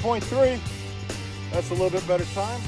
1.3. That's a little bit better time.